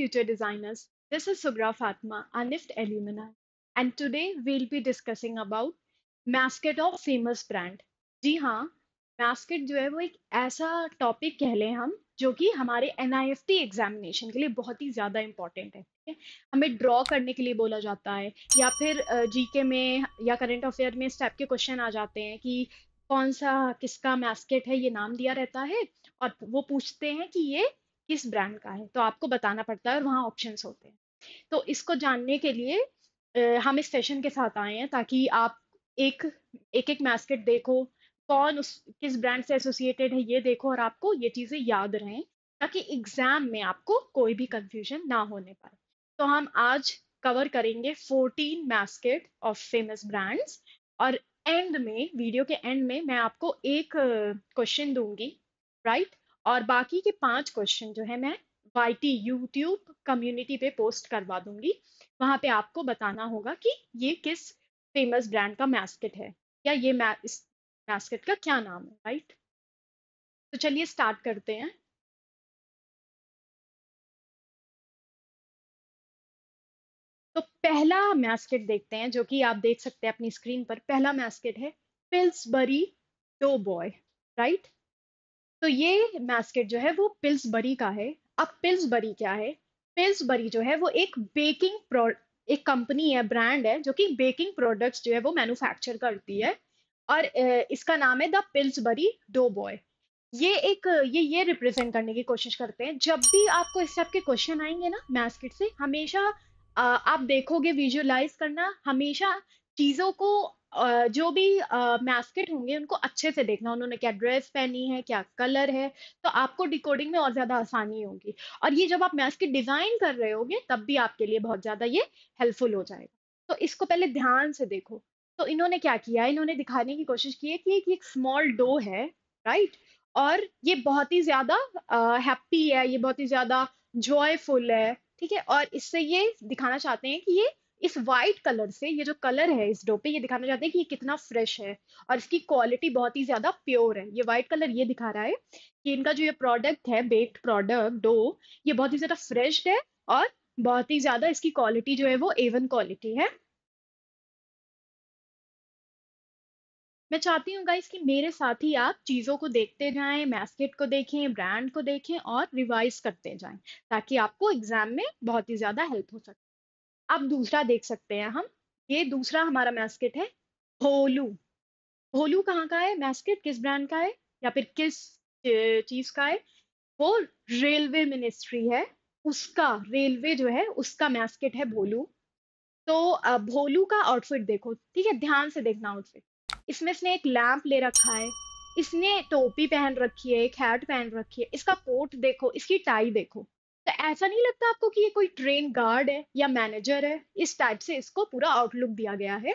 future designers. This is Sugra Fatma, a NIFT alumni, and today we'll be discussing about mascot of famous brand. जी हाँ mascot जो है वो एक ऐसा topic कह लें हम जो कि हमारे एन एग्जामिनेशन के लिए बहुत ही ज़्यादा इम्पोर्टेंट है ठीक है हमें ड्रॉ करने के लिए बोला जाता है या फिर जीके में या करंट अफेयर में इस टाइप के क्वेश्चन आ जाते हैं कि कौन सा किसका मैस्केट है ये नाम दिया रहता है और वो पूछते हैं कि ये किस ब्रांड का है तो आपको बताना पड़ता है और वहाँ ऑप्शन होते हैं। तो इसको जानने के लिए हम इस सेशन के साथ आए हैं ताकि आप एक एक एक मैस्केट देखो, कौन उस, किस ब्रांड से एसोसिएटेड है ये देखो और आपको ये चीज़ें याद रहें, ताकि एग्ज़ाम में आपको कोई भी कंफ्यूजन ना होने पाए। तो हम आज कवर करेंगे 14 मैस्केट ऑफ़ फ़ेमस ब्रांड्स और एंड में वीडियो के एंड में मैं आपको एक क्वेश्चन दूँगी राइट और बाकी के पाँच क्वेश्चन जो है, मैं वाई टी यूट्यूब कम्युनिटी पे पोस्ट करवा दूँगी। वहाँ पे आपको बताना होगा कि ये किस फ़ेमस ब्रांड का मैस्केट है, या ये इस मैस्केट का क्या नाम है राइट तो चलिए स्टार्ट करते हैं। तो पहला मैस्केट देखते हैं, जो कि आप देख सकते हैं अपनी स्क्रीन पर, पहला मैस्केट है पिल्सबरी डो बॉय राइट तो ये मैस्केट जो है वो पिल्सबरी का है। अब पिल्सबरी क्या है? पिल्सबरी जो है वो एक बेकिंग एक कंपनी है ब्रांड है, जो कि बेकिंग प्रोडक्ट्स जो है वो मैन्युफैक्चर करती है। और इसका नाम है द पिल्सबरी डो बॉय ये एक, ये ये रिप्रेजेंट करने की कोशिश करते हैं। जब भी आपको इस टाइप के क्वेश्चन आएँगे ना मैस्केट से, हमेशा आप देखोगे विजुअलाइज करना, हमेशा चीज़ों को जो भी मैस्केट होंगे उनको अच्छे से देखना, उन्होंने क्या ड्रेस पहनी है, क्या कलर है तो आपको डिकोडिंग में और ज़्यादा आसानी होगी। और ये जब आप मैस्केट डिज़ाइन कर रहे होगे, तब भी आपके लिए बहुत ज़्यादा ये हेल्पफुल हो जाएगा। तो इसको पहले ध्यान से देखो। तो इन्होंने क्या किया? इन्होंने दिखाने की कोशिश की है कि एक स्मॉल डो है राइट और ये बहुत ही ज़्यादा हैप्पी है, ये बहुत ही ज़्यादा जॉयफुल है, ठीक है? और इससे ये दिखाना चाहते हैं कि ये इस वाइट कलर से ये जो कलर है इस डो पे, ये दिखाना चाहते हैं कि ये कितना फ्रेश है और इसकी क्वालिटी बहुत ही ज़्यादा प्योर है। ये वाइट कलर ये दिखा रहा है कि इनका जो ये प्रोडक्ट है बेक्ड प्रोडक्ट डो ये बहुत ही ज़्यादा फ्रेश है और बहुत ही ज़्यादा इसकी क्वालिटी जो है वो एवन क्वालिटी है। मैं चाहती हूँ गाइस कि मेरे साथ ही आप चीज़ों को देखते जाएँ मैस्केट को देखें ब्रांड को देखें और रिवाइज करते जाएँ, ताकि आपको एग्ज़ाम में बहुत ही ज़्यादा हेल्प हो सके। अब दूसरा देख सकते हैं हम। ये दूसरा हमारा मैस्केट है, भोलू। भोलू कहाँ का है? मैस्केट किस ब्रांड का है? या फिर किस चीज़ का है? वो रेलवे मिनिस्ट्री है। उसका, रेलवे जो है, उसका मैस्केट है भोलू। तो भोलू का आउटफिट देखो। ठीक है, ध्यान से देखना आउटफिट। इसमें इसने एक लैंप ले रखा है। इसने टोपी पहन रखी है, एक हैट पहन रखी है। इसका कोट देखो, इसकी टाई देखो। तो ऐसा नहीं लगता आपको कि ये कोई ट्रेन गार्ड है या मैनेजर है? इस टाइप से इसको पूरा आउटलुक दिया गया है।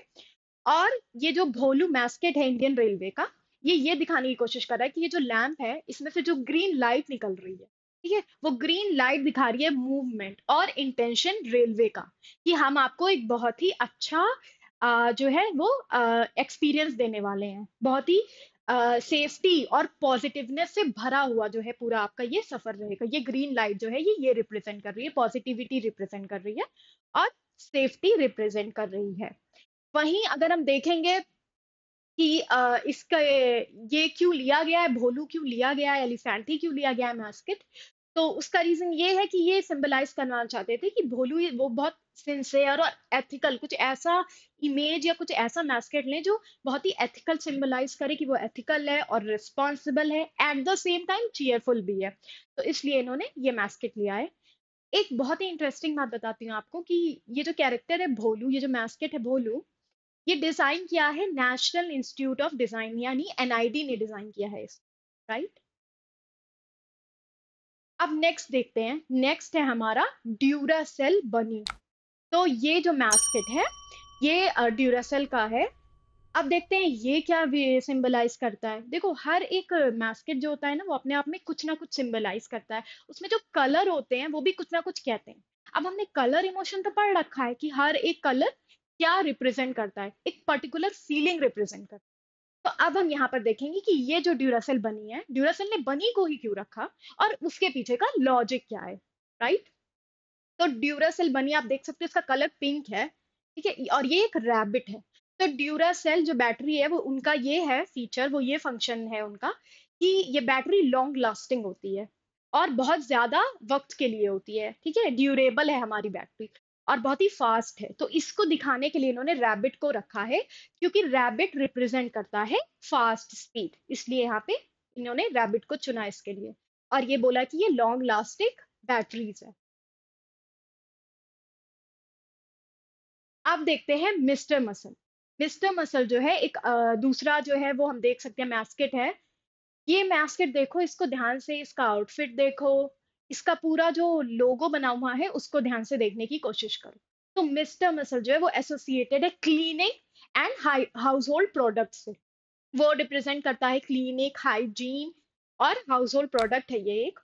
और ये जो भोलू मैस्केट है इंडियन रेलवे का ये ये दिखाने की कोशिश कर रहा है कि ये जो लैंप है इसमें से जो ग्रीन लाइट निकल रही है ठीक है? वो ग्रीन लाइट दिखा रही है मूवमेंट और इंटेंशन रेलवे का कि हम आपको एक बहुत ही अच्छा आ, जो है वो एक्सपीरियंस देने वाले हैं। बहुत ही सेफ्टी और पॉजिटिवनेस से भरा हुआ जो है पूरा आपका ये सफ़र रहेगा। ये ग्रीन लाइट जो है ये ये रिप्रेजेंट कर रही है पॉजिटिविटी रिप्रेजेंट कर रही है और सेफ्टी रिप्रेजेंट कर रही है। वहीं अगर हम देखेंगे कि आ, इसका ये क्यों लिया गया है भोलू क्यों लिया गया है एलिफेंटी क्यों लिया गया है मैस्किट तो उसका रीजन ये है कि ये सिंबलाइज करना चाहते थे कि भोलू वो बहुत सिंसेयर और एथिकल कुछ ऐसा इमेज या कुछ ऐसा मैस्केट लें जो बहुत ही एथिकल सिंबलाइज करे कि वो एथिकल है और रिस्पॉन्सिबल है at the same time cheerful भी है। तो इसलिए इन्होंने ये मैस्केट लिया है। एक बहुत ही इंटरेस्टिंग बात बताती हूँ आपको कि ये जो कैरेक्टर है भोलू, ये जो मैस्केट है भोलू, ये डिज़ाइन किया है नेशनल इंस्टीट्यूट ऑफ़ डिज़ाइन यानी एनआईडी ने डिज़ाइन किया है इसको राइट अब नेक्स्ट देखते हैं। नेक्स्ट है हमारा ड्यूरासेल बनी तो ये जो मैस्केट है, ये ड्यूरासेल का है। अब देखते हैं ये क्या सिंबलाइज करता है। देखो, हर एक मैस्केट जो होता है ना, वो अपने आप में कुछ ना कुछ सिंबलाइज करता है। उसमें जो कलर होते हैं, वो भी कुछ ना कुछ कहते हैं। अब हमने कलर इमोशन तो पढ़ रखा है कि हर एक कलर क्या रिप्रेजेंट करता है। एक पर्टिकुलर फीलिंग रिप्रेजेंट करता है। तो अब हम यहाँ पर देखेंगे कि ये जो ड्यूरासेल बनी है ड्यूरासेल ने बनी को ही क्यों रखा और उसके पीछे का लॉजिक क्या है राइट तो ड्यूरासेल बनी, आप देख सकते हो इसका कलर पिंक है, ठीक है? और ये एक रैबिट है। तो ड्यूरासेल जो बैटरी है, वो उनका ये है फीचर वो ये फ़ंक्शन है उनका कि ये बैटरी लॉन्ग लास्टिंग होती है और बहुत ज़्यादा वक्त के लिए होती है, ठीक है? ड्यूरेबल है हमारी बैटरी और बहुत ही फास्ट है। तो इसको दिखाने के लिए इन्होंने रैबिट को रखा है, क्योंकि रैबिट रिप्रेजेंट करता है फास्ट स्पीड इसलिए यहाँ पे इन्होंने रैबिट को चुना इसके लिए। और ये बोला कि ये लॉन्ग लास्टिंग बैटरीज है। अब देखते हैं मिस्टर मसल मिस्टर मसल जो है एक दूसरा जो है वो हम देख सकते हैं मैस्केट है। ये मैस्केट देखो, इसको ध्यान से इसका आउटफिट देखो। इसका पूरा जो लोगो बना हुआ है, उसको ध्यान से देखने की कोशिश करो। तो मिस्टर मसल जो है, वो एसोसिएटेड है cleaning and household product से। वो रिप्रेजेंट करता है क्लीनिक हाइजीन और हाउस होल्ड प्रोडक्ट है ये एक।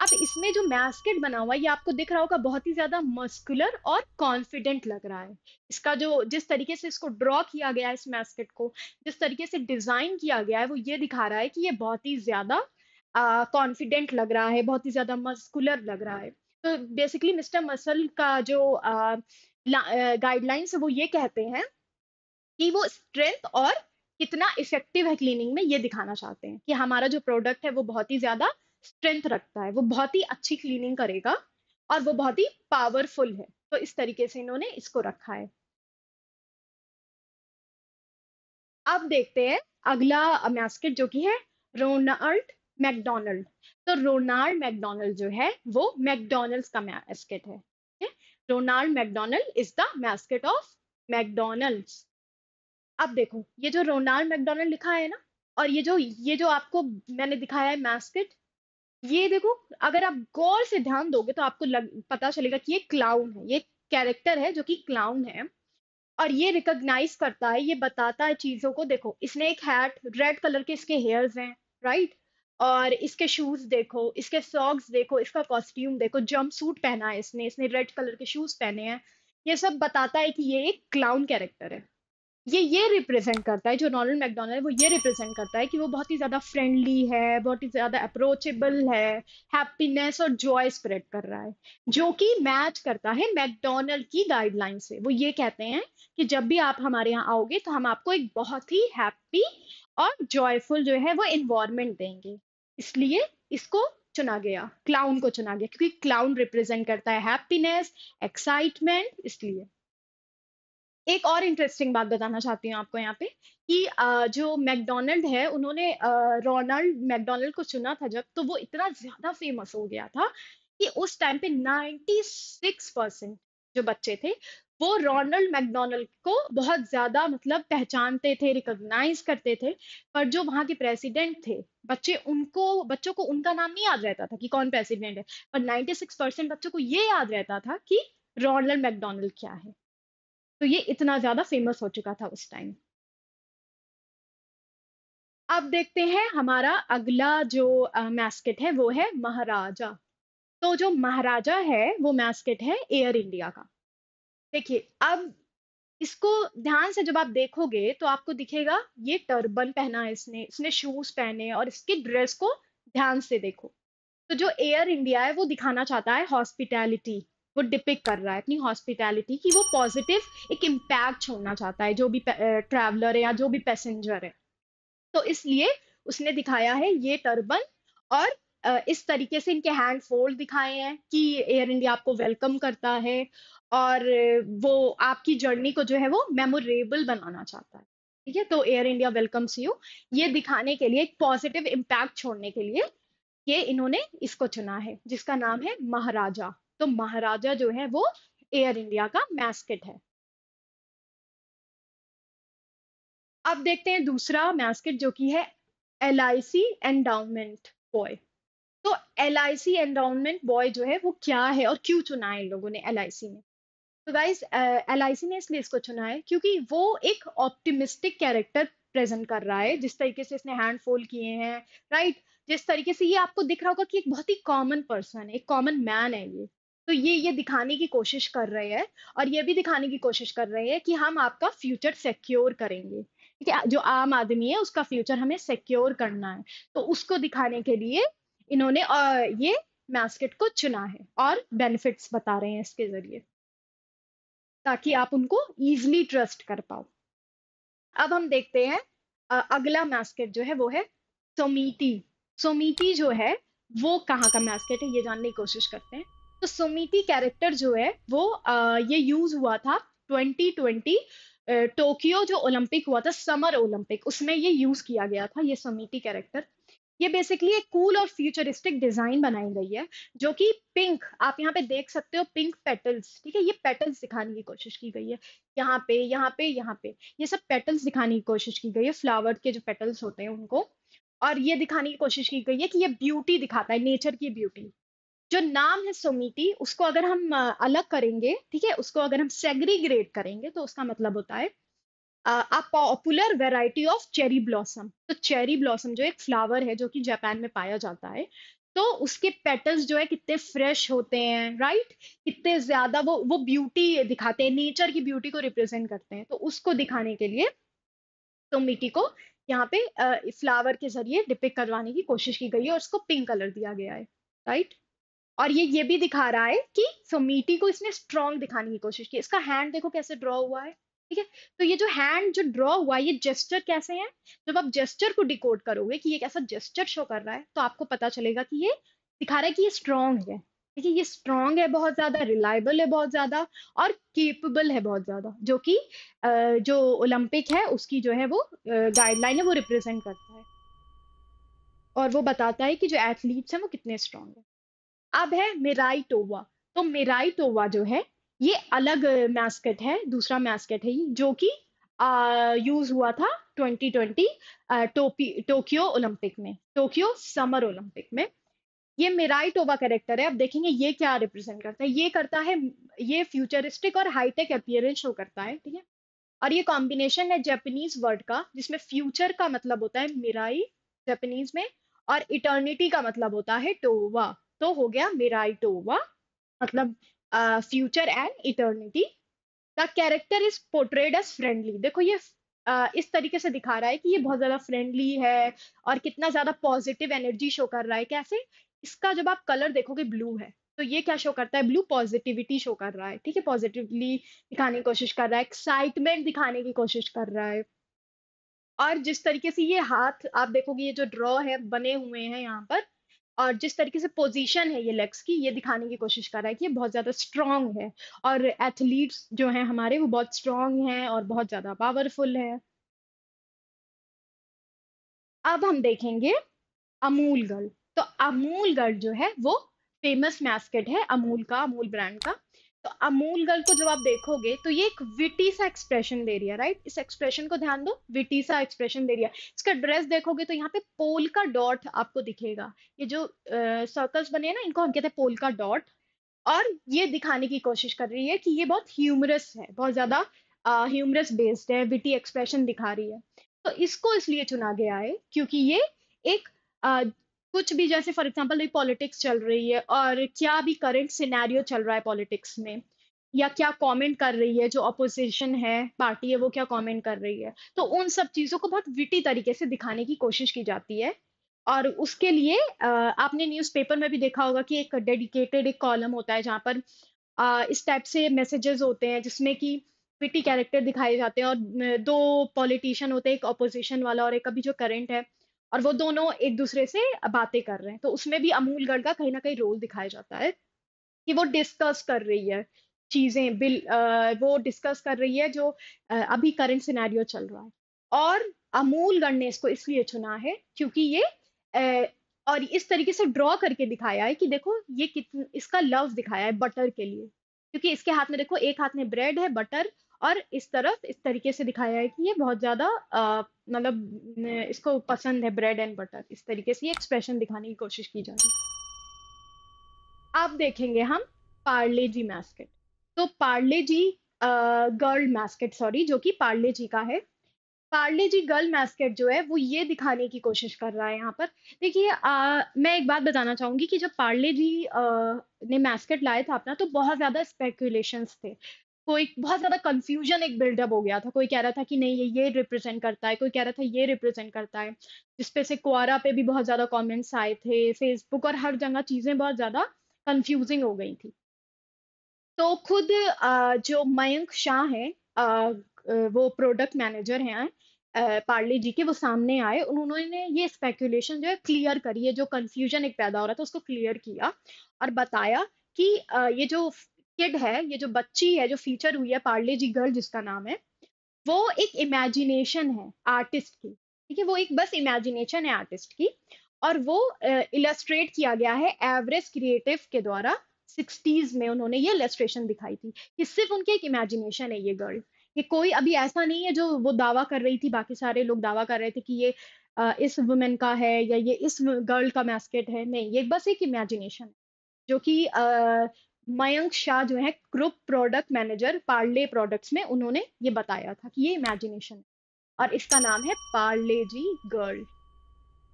अब इसमें जो मैस्केट बना हुआ है, ये आपको दिख रहा होगा, बहुत ही ज़्यादा मस्कुलर और कॉन्फिडेंट लग रहा है। इसका जो, जिस तरीके से इसको ड्रॉ किया गया है इस मैस्केट को, जिस तरीके से डिज़ाइन किया गया है, वो ये दिखा रहा है कि ये बहुत ही ज़्यादा कॉन्फिडेंट लग रहा है, बहुत ही ज़्यादा मस्कुलर लग रहा है। तो बेसिकली मिस्टर मसल का जो गाइडलाइंस वो ये कहते हैं कि वो स्ट्रेंथ और कितना इफ़ेक्टिव है क्लीनिंग में, ये दिखाना चाहते हैं कि हमारा जो प्रोडक्ट है, वो बहुत ही ज़्यादा स्ट्रेंथ रखता है, वो बहुत ही अच्छी क्लीनिंग करेगा और वो बहुत ही पावरफुल है। तो इस तरीके से इन्होंने इसको रखा है। अब देखते हैं अगला मैस्केट जो कि है रोनाल्ड मैकडोनल्ड। तो रोनाल्ड मैकडोनल्ड जो है वो मैकडोनल्ड का मैस्केट है Ronald McDonald is the mascot of McDonald's. अब देखो ये जो रोनाल्ड मैकडोनल्ड लिखा है ना और ये जो ये जो आपको मैंने दिखाया है मैस्केट ये देखो अगर आप गौर से ध्यान दोगे तो आपको लग, पता चलेगा कि ये क्लाउन है ये कैरेक्टर है जो कि क्लाउन है और ये रिकॉग्नाइज करता है ये बताता है चीज़ों को। देखो इसने एक हैट रेड कलर के इसके हेयर्स हैं राइट और इसके शूज़ देखो, इसके सॉक्स देखो, इसका कॉस्ट्यूम देखो जंप सूट पहना है इसने इसने रेड कलर के शूज़ पहने हैं। ये सब बताता है कि ये एक क्लाउन कैरेक्टर है। ये ये रिप्रेजेंट करता है, जो रोनाल्ड मैकडोनल्ड है, वो ये रिप्रेजेंट करता है कि वो बहुत ही ज़्यादा फ्रेंडली है, बहुत ही ज़्यादा अप्रोचेबल है हैप्पीनेस और जॉय स्प्रेड कर रहा है, जो कि मैच करता है मैकडोनल्ड की गाइडलाइन से। वो ये कहते हैं कि जब भी आप हमारे यहाँ आओगे तो हम आपको एक बहुत ही हैप्पी और जॉयफुल जो है वो इन्वायरमेंट देंगे। इसलिए इसको चुना गया क्लाउन को चुना गया, क्योंकि क्लाउन रिप्रेजेंट करता है हैप्पीनेस एक्साइटमेंट इसलिए। एक और इंटरेस्टिंग बात बताना चाहती हूँ आपको यहाँ पे, कि जो मैकडोनल्ड है, उन्होंने रोनाल्ड मैकडोनल्ड को चुना था जब तो वो इतना ज़्यादा फ़ेमस हो गया था कि उस टाइम पे 96 परसेंट जो बच्चे थे वो रोनल्ड मैकडोनल्ड को बहुत ज़्यादा मतलब पहचानते थे रिकॉग्नाइज करते थे, पर जो वहाँ के प्रेसिडेंट थे, बच्चे उनको, बच्चों को उनका नाम नहीं याद रहता था कि कौन प्रेसिडेंट है, पर 96 परसेंट बच्चों को ये याद रहता था कि रोनल्ड मैकडोनल्ड क्या है। तो ये इतना ज़्यादा फ़ेमस हो चुका था उस टाइम अब देखते हैं हमारा अगला जो मैस्केट है, वो है महाराजा। तो जो महाराजा है, वो मैस्केट है एयर इंडिया का। देखिए, अब इसको ध्यान से जब आप देखोगे तो आपको दिखेगा, ये टर्बन पहना है इसने इसने शूज़ पहने और इसके ड्रेस को ध्यान से देखो। तो जो एयर इंडिया है, वो दिखाना चाहता है हॉस्पिटैलिटी वो डिपिक कर रहा है अपनी हॉस्पिटैलिटी की वो पॉजिटिव एक इम्पैक्ट छोड़ना चाहता है, जो भी ट्रैवलर है या जो भी पैसेंजर है। तो इसलिए उसने दिखाया है ये टर्बन और इस तरीके से इनके हैंड फोल्ड दिखाए हैं कि एयर इंडिया आपको वेलकम करता है और वो आपकी जर्नी को जो है वो मेमोरेबल बनाना चाहता है। ठीक है? तो एयर इंडिया वेलकम्स यू ये दिखाने के लिए, एक पॉजिटिव इम्पैक्ट छोड़ने के लिए ये इन्होंने इसको चुना है, जिसका नाम है महाराजा। तो महाराजा जो है वो एयर इंडिया का मैस्केट है। अब देखते हैं दूसरा मैस्केट जो कि है L I C endowment boy तो L I C endowment boy जो है वो क्या है और क्यों चुना है इन लोगों ने एल आई सी ने तो गाइज़ एल ने इसलिए इसको चुना है क्योंकि वो एक ऑप्टिमिस्टिक कैरेक्टर प्रेजेंट कर रहा है, जिस तरीके से इसने हैंड फोल्ड किए हैं राइट जिस तरीके से ये आपको दिख रहा होगा कि एक बहुत ही कॉमन पर्सन है, एक कॉमन मैन है ये। तो ये ये दिखाने की कोशिश कर रहे हैं और ये भी दिखाने की कोशिश कर रहे हैं कि हम आपका फ्यूचर सिक्योर करेंगे। ठीक है, जो आम आदमी है, उसका फ्यूचर हमें सिक्योर करना है। तो उसको दिखाने के लिए इन्होंने ये मैस्केट को चुना है और बेनिफिट्स बता रहे हैं इसके ज़रिए। ताकि आप उनको इजिली ट्रस्ट कर पाओ। अब हम देखते हैं अगला मैस्केट जो है वो है सोमीटी सोमीटी जो है वो कहाँ का मैस्केट है? ये जानने की कोशिश करते हैं। तो सोमीटी कैरेक्टर जो है वो आ, ये यूज़ हुआ था 2020 टोक्यो जो ओलंपिक हुआ था समर ओलंपिक उसमें ये यूज़ किया गया था ये सोमीटी कैरेक्टर ये बेसिकली एक कूल और फ्यूचरिस्टिक डिज़ाइन बनाई गई है, जो कि पिंक आप यहाँ पे देख सकते हो पिंक पेटल्स ठीक है? ये पेटल्स दिखाने की कोशिश की गई है। यहाँ पे यहाँ पे यहाँ पे, ये सब पेटल्स दिखाने की कोशिश की गई है फ्लावर के जो पेटल्स होते हैं उनको। और ये दिखाने की कोशिश की गई है कि ये ब्यूटी दिखाता है नेचर की ब्यूटी जो नाम है सोमिटी उसको अगर हम अलग करेंगे, ठीक है? उसको अगर हम सेग्रीग्रेट करेंगे तो उसका मतलब होता है a popular variety of cherry blossom तो चेरी ब्लॉसम जो एक फ्लावर है जो कि जापान में पाया जाता है तो उसके पेटल्स जो है कितने फ्रेश होते हैं राइट कितने ज़्यादा वो वो ब्यूटी दिखाते हैं नेचर की ब्यूटी को रिप्रेजेंट करते हैं। तो उसको दिखाने के लिए तो मिट्टी को यहाँ पे फ्लावर के ज़रिए डिपिक करवाने की कोशिश की गई है और उसको पिंक कलर दिया गया है राइट और ये ये भी दिखा रहा है कि सोमीटी को इसने स्ट्रॉन्ग दिखाने की कोशिश की। इसका हैंड देखो कैसे ड्रॉ हुआ है। ठीक है? तो ये जो हैंड जो ड्रॉ हुआ ये जेस्टर कैसे है? जब आप जेस्टर को डिकोड करोगे कि ये कैसा जेस्टर शो कर रहा है तो आपको पता चलेगा कि ये दिखा रहा है कि ये स्ट्रॉन्ग है। ठीक है? ये स्ट्रॉन्ग है बहुत ज़्यादा रिलायबल है बहुत ज़्यादा और केपेबल है बहुत ज़्यादा, जो कि जो ओलंपिक है, उसकी जो है वो गाइडलाइन है, वो रिप्रेजेंट करता है। और वो बताता है कि जो एथलीट्स हैं, वो कितने स्ट्रॉन्ग है। अब है मिराई टोवा। तो मिराई टोवा जो है ये अलग मैस्केट है, दूसरा मैस्केट है जो कि यूज़ हुआ था 2020 टोक्यो ओलंपिक में, टोक्यो समर ओलंपिक में। ये मिराई टोवा कैरेक्टर है अब देखेंगे ये क्या रिप्रेजेंट करता है। ये करता है, ये फ्यूचरिस्टिक और हाईटेक अपियरेंस शो करता है, ठीक है? और ये कॉम्बिनेशन है जापानीज वर्ड का, जिसमें फ्यूचर का मतलब होता है मिराई जैपनीज में, और इटर्निटी का मतलब होता है टोवा। तो हो गया मिराई टोवा मतलब future and eternity the character is portrayed as friendly देखो ये uh, इस तरीके से दिखा रहा है कि ये बहुत ज़्यादा फ्रेंडली है और कितना ज़्यादा पॉजिटिव एनर्जी शो कर रहा है। कैसे? इसका जब आप कलर देखोगे ब्लू है। तो ये क्या शो करता है? ब्लू पॉजिटिविटी शो कर रहा है। ठीक है? पॉजिटिवली दिखाने की कोशिश कर रहा है। एक्साइटमेंट दिखाने की कोशिश कर रहा है। और जिस तरीके से ये हाथ आप देखोगे ये जो ड्रॉ है बने हुए हैं यहाँ पर और जिस तरीके से पोजीशन है ये लेग्स की, ये दिखाने की कोशिश कर रहा है कि ये बहुत ज़्यादा स्ट्रांग है। और एथलीट्स जो हैं हमारे, वो बहुत स्ट्रांग हैं और बहुत ज़्यादा पावरफुल है। अब हम देखेंगे अमूल गर्ल। तो अमूल गर्ल जो है, वो फ़ेमस मैस्केट है अमूल का, अमूल ब्रांड का। तो अमूल गर्ल को जब आप देखोगे तो ये एक विटी सा एक्सप्रेशन दे रही है राइट इस एक्सप्रेशन को ध्यान दो विटी सा एक्सप्रेशन दे रही है। इसका ड्रेस देखोगे तो यहाँ पे पोल का डॉट आपको दिखेगा। ये जो सर्कल्स बने हैं ना, इनको हम कहते हैं पोल का डॉट और ये दिखाने की कोशिश कर रही है कि ये बहुत ह्यूमरस है, बहुत ज़्यादा ह्यूमरस बेस्ड है विटी एक्सप्रेशन दिखा रही है। तो इसको इसलिए चुना गया है क्योंकि ये एक कुछ भी, जैसे फॉर एग्जांपल पॉलिटिक्स चल रही है और क्या भी करंट सिनेरियो चल रहा है पॉलिटिक्स में, या क्या कमेंट कर रही है जो अपोजिशन है पार्टी है, वो क्या कमेंट कर रही है तो उन सब चीज़ों को बहुत विटी तरीके से दिखाने की कोशिश की जाती है। और उसके लिए आपने न्यूज़पेपर में भी देखा होगा कि एक डेडिकेटेड एक कॉलम होता है जहाँ पर इस टाइप से मैसेजेस होते हैं जिसमें कि विटी कैरेक्टर दिखाए जाते हैं और दो पॉलिटिशियन होते हैं, एक अपोजिशन वाला और एक अभी जो करंट है और वो दोनों एक दूसरे से बातें कर रहे हैं। तो उसमें भी अमूल गढ़ का कहीं ना कहीं रोल दिखाया जाता है कि वो डिस्कस कर रही है चीज़ें बिल आ, वो डिस्कस कर रही है जो आ, अभी करंट सिनेरियो चल रहा है। और अमूल गढ़ ने इसको इसलिए चुना है क्योंकि ये आ, और इस तरीके से ड्रॉ करके दिखाया है कि देखो ये कितना इसका लव दिखाया है बटर के लिए। क्योंकि इसके हाथ में देखो एक हाथ में ब्रेड है बटर और इस तरफ़ इस तरीके से दिखाया है कि ये बहुत ज़्यादा मतलब इसको पसंद है ब्रेड एंड बटर इस तरीके से ये एक्सप्रेशन दिखाने की कोशिश की जा रही है। अब देखेंगे हम पार्ले जी मैस्केट तो Parle G girl mascot sorry जो कि पार्ले जी का है। पार्ले जी गर्ल मैस्केट जो है वो ये दिखाने की कोशिश कर रहा है यहाँ पर। देखिए मैं एक बात बताना चाहूँगी कि जब पार्ले जी आ, ने मैस्केट लाया था अपना तो बहुत ज़्यादा स्पेकुलेशंस थे। कोई बहुत ज़्यादा कन्फ्यूज़न एक बिल्डअप हो गया था। कोई कह रहा था कि नहीं ये ये रिप्रेज़ेंट करता है, कोई कह रहा था ये रिप्रेज़ेंट करता है। जिसपे से क्वोरा पे भी बहुत ज़्यादा कमेंट्स आए थे, फ़ेसबुक और हर जगह चीज़ें बहुत ज़्यादा कन्फ्यूज़िंग हो गई थी। तो खुद जो मयंक शाह हैं वो प्रोडक्ट मैनेजर हैं पार्ले जी के, वो सामने आए। उन्होंने ये स्पेकुलेशन जो है क्लियर करी है, जो कन्फ्यूज़न एक पैदा हो रहा था उसको क्लियर किया और बताया कि ये जो किड है, ये जो बच्ची है, जो फीचर हुई है पार्ले जी गर्ल जिसका नाम है, वो एक इमेजिनेशन है आर्टिस्ट की, ठीक है? वो एक बस इमेजिनेशन है आर्टिस्ट की और वो इलस्ट्रेट किया गया है एवरेस्ट क्रिएटिव के द्वारा 60s में उन्होंने ये इलस्ट्रेशन दिखाई थी कि सिर्फ़ उनकी एक इमेजिनेशन है ये गर्ल ये कोई अभी ऐसा नहीं है जो वो दावा कर रही थी बाकी सारे लोग दावा कर रहे थे कि ये अ, इस वुमेन का है या ये इस गर्ल का मैस्केट है नहीं ये बस एक इमेजिनेशन है जो कि मयंक शाह जो है group product manager Parle products में उन्होंने ये बताया था कि ये इमेजिनेशन और इसका नाम है पार्ले जी गर्ल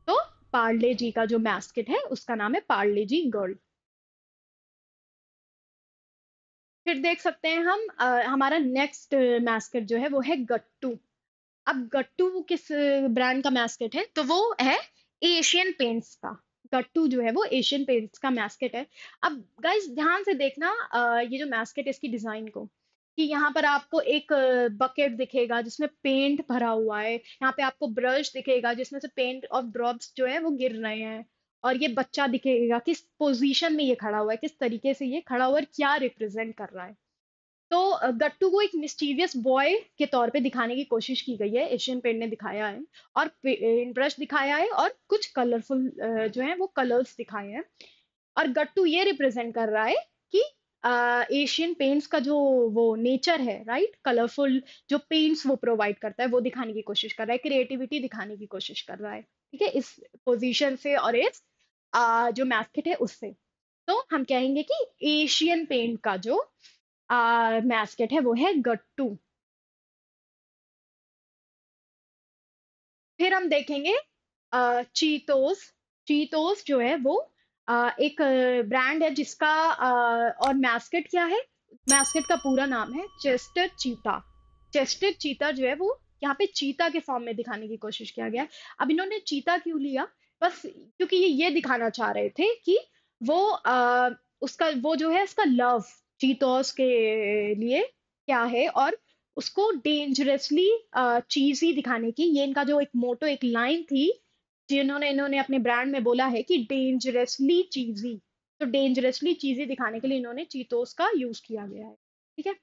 तो पार्ले जी का जो मैस्केट है उसका नाम है पार्ले जी गर्ल फिर देख सकते हैं हम अ, हमारा नेक्स्ट मैस्केट जो है वो है गट्टू अब गट्टू किस ब्रांड का मैस्केट है? तो वो है एशियन पेंट्स का। गट्टू जो है वो एशियन पेंट्स का मैस्केट है। अब गाइस ध्यान से देखना ये जो मैस्केट है इसकी डिज़ाइन को, कि यहाँ पर आपको एक बकेट दिखेगा जिसमें पेंट भरा हुआ है। यहाँ पे आपको ब्रश दिखेगा जिसमें से पेंट और ड्रॉप्स जो है वो गिर रहे हैं। और ये बच्चा दिखेगा किस पोजीशन में ये खड़ा हुआ है, किस तरीके से ये खड़ा हुआ है और क्या रिप्रेजेंट कर रहा है। तो गट्टू को एक मिस्टीरियस बॉय के तौर पे दिखाने की कोशिश की गई है। एशियन पेंट ने दिखाया है और ब्रश दिखाया है और कुछ कलरफुल जो है वो कलर्स दिखाए हैं। और गट्टू ये रिप्रेजेंट कर रहा है कि एशियन पेंट्स का जो वो नेचर है राइट कलरफुल जो पेंट्स वो प्रोवाइड करता है वो दिखाने की कोशिश कर रहा है। क्रिएटिविटी दिखाने की कोशिश कर रहा है ठीक है? इस पोजीशन से और इस आ, जो मैस्केट है उससे। तो हम कहेंगे कि एशियन पेंट का जो मैस्केट है वो है गट्टू। फिर हम देखेंगे चीतोस। चीतोस जो है वो आ, एक ब्रांड है जिसका आ, और मैस्केट क्या है? मैस्केट का पूरा नाम है चेस्टर चीता। चेस्टर चीता जो है वो यहाँ पे चीता के फॉर्म में दिखाने की कोशिश किया गया है। अब इन्होंने चीता क्यों लिया? बस क्योंकि ये ये दिखाना चाह रहे थे कि वो आ, उसका वो जो है उसका लव चीतोस के लिए क्या है और उसको डेंजरसली चीजी दिखाने की, ये इनका जो एक मोटो एक लाइन थी, जिन्होंने, इन्होंने अपने ब्रांड में बोला है कि डेंजरसली चीजी तो डेंजरसली चीजी दिखाने के लिए इन्होंने चीतोस का यूज़ किया गया है, ठीक है?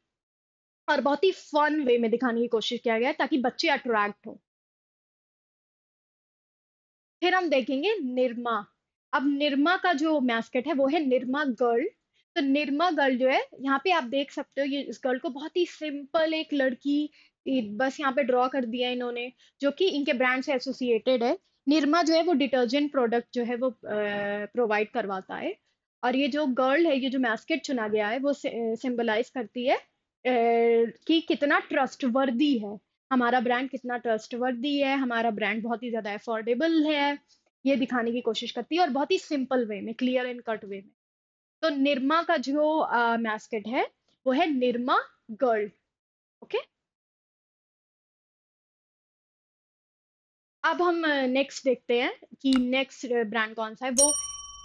और बहुत ही फन वे में दिखाने की कोशिश किया गया है ताकि बच्चे अट्रैक्ट हो। फिर हम देखेंगे निर्मा। अब निर्मा का जो मैस्केट है, वो है निर्मा गर्ल तो निर्मा गर्ल जो है, यहाँ पे आप देख सकते हो, ये इस गर्ल को बहुत ही सिंपल एक लड़की बस यहाँ पे ड्रॉ कर दिया इन्होंने, जो कि इनके ब्रांड से एसोसिएटेड है। निर्मा जो है, वो डिटर्जेंट प्रोडक्ट जो है, वो प्रोवाइड करवाता है। और ये जो गर्ल है, ये जो मैस्केट चुना गया है, वो सिंबलाइज करती है कि कितना ट्रस्टवर्दी है। हमारा ब्रांड कितना ट्रस्टवर्दी है, हमारा ब्रांड बहुत ही ज़्यादा अफोर्डेबल है, ये दिखाने की कोशिश करती है और बहुत ही सिंपल वे में क्लियर एंड कट वे में। तो निरमा का जो मैस्केट है, वो है निर्मा गर्ल ओके अब हम नेक्स्ट देखते हैं कि नेक्स्ट ब्रांड कौन सा है, वो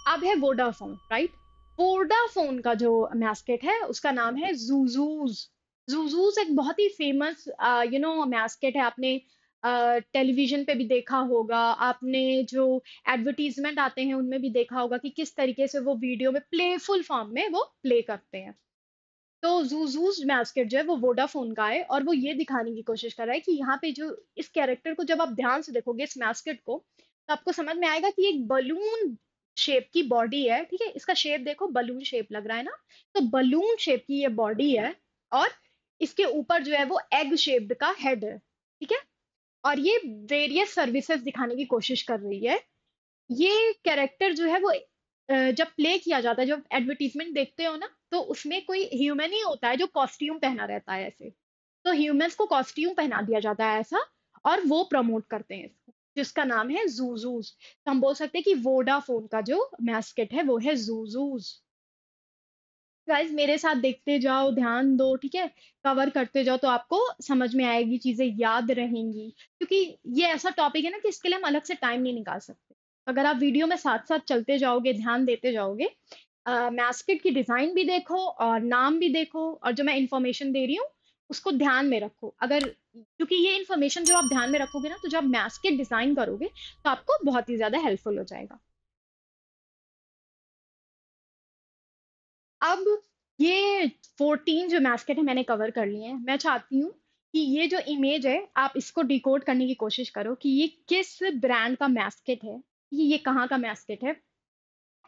अब है वोडाफोन राइट वोडाफोन का जो मैस्केट है, उसका नाम है जूजूज जूजूज एक बहुत ही फ़ेमस यू नो मैस्केट है, आपने टेलीविज़न पे भी देखा होगा, आपने जो एडवर्टीजमेंट आते हैं उनमें भी देखा होगा कि किस तरीके से वो वीडियो में प्लेफुल फॉर्म में वो प्ले करते हैं। तो जूजूज मैस्केट जो है वो वोडाफोन का है और वो ये दिखाने की कोशिश कर रहा है कि यहाँ पे जो इस कैरेक्टर को जब आप ध्यान से देखोगे, इस मैस्केट को तो आपको समझ में आएगा कि एक बलून शेप की बॉडी है, ठीक है? इसका शेप देखो बलून शेप लग रहा है ना? तो बलून शेप की ये बॉडी है और इसके ऊपर जो है वो एग शेप्ड का हेड है, ठीक है? और ये वेरियस सर्विसेज़ दिखाने की कोशिश कर रही है। ये कैरेक्टर जो है वो जब प्ले किया जाता है, जब एडवर्टीजमेंट देखते हो ना तो उसमें कोई ह्यूमन ही होता है जो कॉस्ट्यूम पहना रहता है ऐसे। तो ह्यूमंस को कॉस्ट्यूम पहना दिया जाता है ऐसा और वो प्रमोट करते हैं इसको, जिसका नाम है जूजूज तो हम बोल सकते हैं कि वोडाफोन का जो मैस्केट है, वो है जूजूज गाइस मेरे साथ देखते जाओ, ध्यान दो, ठीक है? कवर करते जाओ तो आपको समझ में आएगी, चीज़ें याद रहेंगी। क्योंकि ये ऐसा टॉपिक है ना कि इसके लिए हम अलग से टाइम नहीं निकाल सकते। अगर आप वीडियो में साथ साथ चलते जाओगे, ध्यान देते जाओगे मैस्किट की डिज़ाइन भी देखो और नाम भी देखो और जो मैं इंफॉर्मेशन दे रही हूँ, उसको ध्यान में रखो। अगर, क्योंकि ये इन्फॉर्मेशन जब आप ध्यान में रखोगे ना तो जब मैस्किट डिज़ाइन करोगे तो आपको बहुत ही ज़्यादा हेल्पफुल हो जाएगा। अब ये 14 जो मैस्केट है, मैंने कवर कर लिए हैं। मैं चाहती हूँ कि ये जो इमेज है, आप इसको डिकोड करने की कोशिश करो कि ये किस ब्रांड का मैस्केट है ये ये कहाँ का मैस्केट है।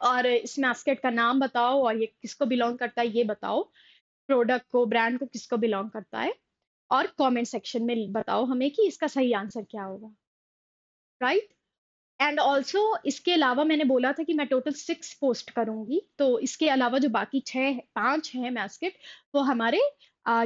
और इस मैस्केट का नाम बताओ और ये किसको बिलोंग करता है, ये बताओ। प्रोडक्ट को ब्रांड को किसको बिलोंग करता है? और कमेंट सेक्शन में बताओ हमें कि इसका सही आंसर क्या होगा। राइट एंड ऑल्सो इसके अलावा मैंने बोला था कि मैं टोटल सिक्स पोस्ट करूँगी तो इसके अलावा जो बाकी छः पाँच हैं मैस्केट वो हमारे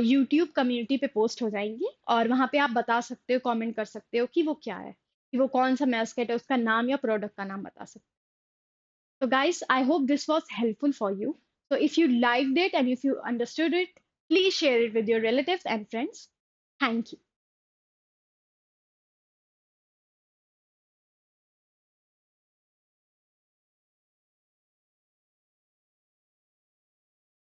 यूट्यूब कम्युनिटी पे पोस्ट हो जाएँगी और वहाँ पे आप बता सकते हो कमेंट कर सकते हो कि वो क्या है कि वो कौन सा मैस्केट है उसका नाम या प्रोडक्ट का नाम बता सकते हो तो guys I hope this was helpful for you So if you liked it and if you understood it, please share it with your relatives and friends. Thank you.